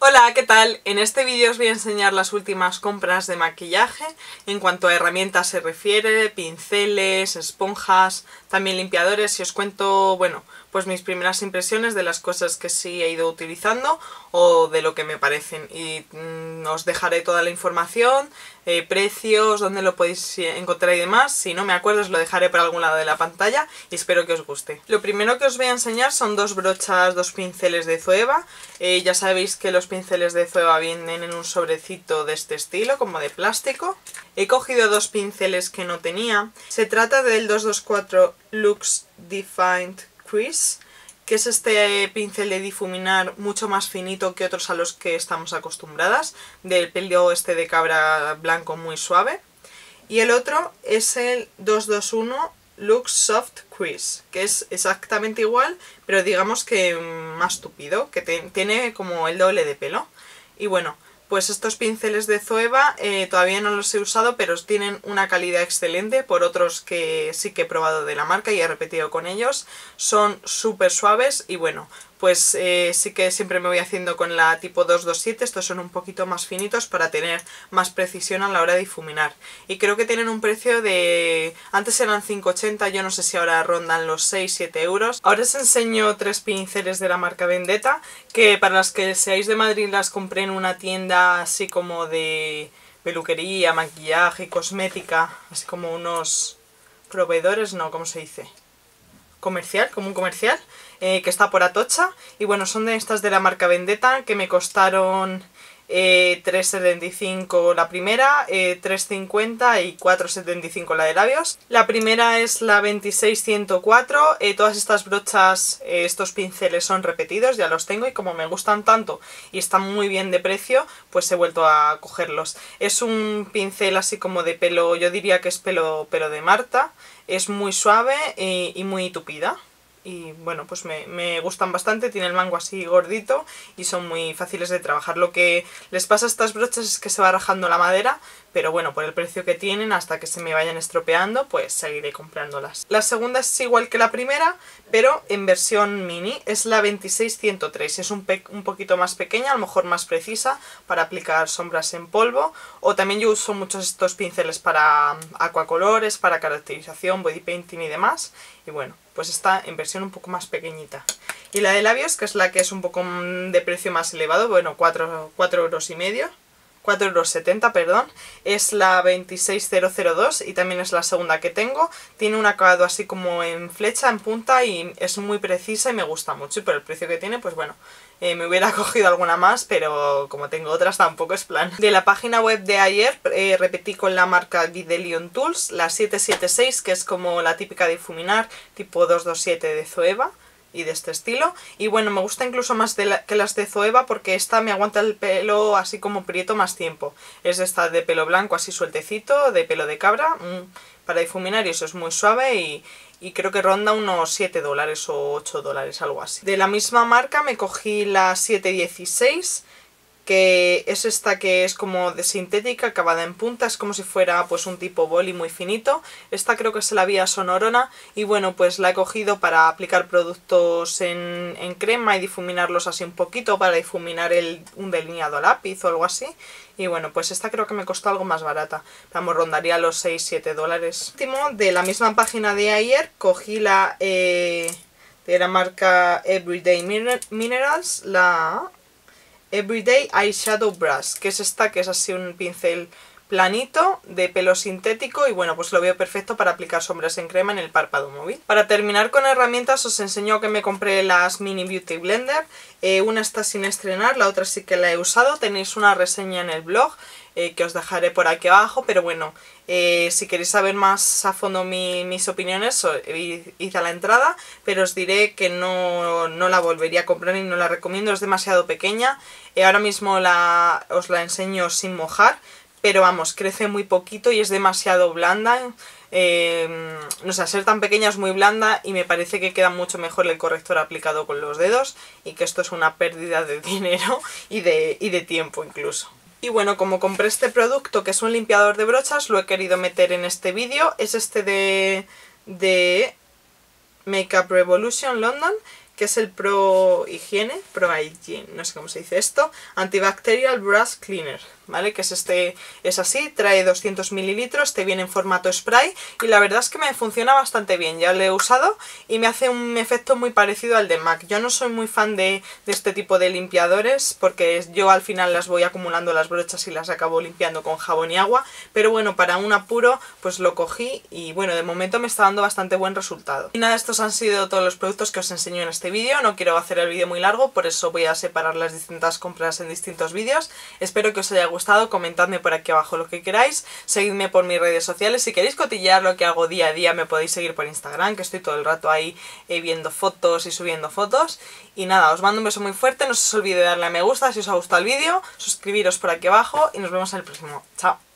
Hola, ¿qué tal? En este vídeo os voy a enseñar las últimas compras de maquillaje en cuanto a herramientas se refiere, pinceles, esponjas, también limpiadores y os cuento, bueno, pues mis primeras impresiones de las cosas que sí he ido utilizando o de lo que me parecen y mm, os dejaré toda la información, eh, precios, dónde lo podéis encontrar y demás, si no me acuerdo os lo dejaré por algún lado de la pantalla y espero que os guste. Lo primero que os voy a enseñar son dos brochas, dos pinceles de Zoeva, eh, ya sabéis que los pinceles de Zoeva vienen en un sobrecito de este estilo, como de plástico. He cogido dos pinceles que no tenía, se trata del 224 Lux Defined Que es este pincel de difuminar mucho más finito que otros a los que estamos acostumbradas, del pelo este de cabra blanco muy suave. Y el otro es el 221 Lux Soft Crease, que es exactamente igual, pero digamos que más tupido, que tiene como el doble de pelo. Y bueno, pues estos pinceles de Zoeva eh, todavía no los he usado, pero tienen una calidad excelente por otros que sí que he probado de la marca y he repetido con ellos. Son súper suaves y bueno, pues eh, sí que siempre me voy haciendo con la tipo 227, estos son un poquito más finitos para tener más precisión a la hora de difuminar. Y creo que tienen un precio de... antes eran 5,80, yo no sé si ahora rondan los 6-7 euros. Ahora os enseño tres pinceles de la marca Vendetta, que para las que seáis de Madrid las compré en una tienda así como de peluquería, maquillaje, cosmética, así como unos proveedores, no, ¿cómo se dice? Comercial, como un comercial. Eh, que está por Atocha. Y bueno, son de estas de la marca Vendetta que me costaron eh, 3,75 la primera, eh, 3,50 y 4,75 la de labios. La primera es la 26104, eh, todas estas brochas, eh, estos pinceles son repetidos, ya los tengo y como me gustan tanto y están muy bien de precio, pues he vuelto a cogerlos. Es un pincel así como de pelo, yo diría que es pelo, pelo de Marta, es muy suave y muy tupida y bueno, pues me, gustan bastante, tiene el mango así gordito y son muy fáciles de trabajar. Lo que les pasa a estas brochas es que se va rajando la madera, pero bueno, por el precio que tienen, hasta que se me vayan estropeando, pues seguiré comprándolas. La segunda es igual que la primera, pero en versión mini, es la 26103, es un, un poquito más pequeña, a lo mejor más precisa, para aplicar sombras en polvo, o también yo uso muchos estos pinceles para mm, acuacolores, para caracterización, body painting y demás, y bueno, pues está en versión un poco más pequeñita. Y la de labios, que es la que es un poco mm, de precio más elevado, bueno, 4, 4 euros y medio, 4,70 euros, perdón, es la 26002 y también es la segunda que tengo. Tiene un acabado así como en flecha, en punta y es muy precisa y me gusta mucho. Y por el precio que tiene, pues bueno, eh, me hubiera cogido alguna más, pero como tengo otras tampoco es plan. De la página web de ayer eh, repetí con la marca Videlion Tools, la 776, que es como la típica difuminar, tipo 227 de Zoeva y de este estilo. Y bueno, me gusta incluso más que las de Zoeva porque esta me aguanta el pelo así como prieto más tiempo. Es esta de pelo blanco así sueltecito, de pelo de cabra, mm, para difuminar y eso es muy suave y, y creo que ronda unos 7 dólares o 8 dólares, algo así. De la misma marca me cogí la 716 que es esta que es como de sintética, acabada en punta, es como si fuera pues un tipo boli muy finito. Esta creo que es la vía sonorona y bueno, pues la he cogido para aplicar productos en, crema y difuminarlos así un poquito para difuminar el, un delineado lápiz o algo así. Y bueno, pues esta creo que me costó algo más barata. Vamos, rondaría los 6-7 dólares. Último, de la misma página de ayer, cogí la... Eh, de la marca Everyday Minerals, la Everyday Eyeshadow Brush, que es esta, que es así un pincel planito de pelo sintético y bueno pues lo veo perfecto para aplicar sombras en crema en el párpado móvil. Para terminar con herramientas os enseño que me compré las Mini Beauty Blender, eh, una está sin estrenar, la otra sí que la he usado, tenéis una reseña en el blog eh, que os dejaré por aquí abajo, pero bueno, eh, si queréis saber más a fondo mis opiniones, id a la entrada, pero os diré que no, la volvería a comprar y no la recomiendo, es demasiado pequeña. ahora mismo la, os la enseño sin mojar, pero vamos, crece muy poquito y es demasiado blanda. Eh, no sé, ser tan pequeña es muy blanda y me parece que queda mucho mejor el corrector aplicado con los dedos y que esto es una pérdida de dinero y de, y de tiempo incluso. Y bueno, como compré este producto que es un limpiador de brochas, lo he querido meter en este vídeo. Es este de, de Makeup Revolution London, que es el Pro Higiene, Pro Hygiene, no sé cómo se dice esto, Antibacterial Brush Cleaner, ¿vale? Que es este, es así, trae 200 mililitros, te viene en formato spray y la verdad es que me funciona bastante bien, ya lo he usado y me hace un efecto muy parecido al de MAC. Yo no soy muy fan de, de este tipo de limpiadores porque yo al final las voy acumulando las brochas y las acabo limpiando con jabón y agua, pero bueno, para un apuro pues lo cogí y bueno, de momento me está dando bastante buen resultado. Y nada, estos han sido todos los productos que os enseño en este vídeo, no quiero hacer el vídeo muy largo, por eso voy a separar las distintas compras en distintos vídeos. Espero que os haya gustado, comentadme por aquí abajo lo que queráis, seguidme por mis redes sociales, si queréis cotillear lo que hago día a día me podéis seguir por Instagram, que estoy todo el rato ahí eh, viendo fotos y subiendo fotos. Y nada, os mando un beso muy fuerte, no os olvidéis de darle a me gusta si os ha gustado el vídeo, suscribiros por aquí abajo y nos vemos en el próximo. Chao.